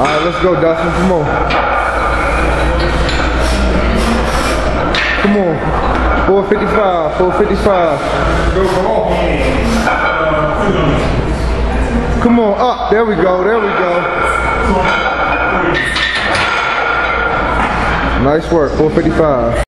All right, let's go, Dustin. Come on. Come on. 455, 455. Go, come on. Come on, up. There we go, there we go. Nice work, 455.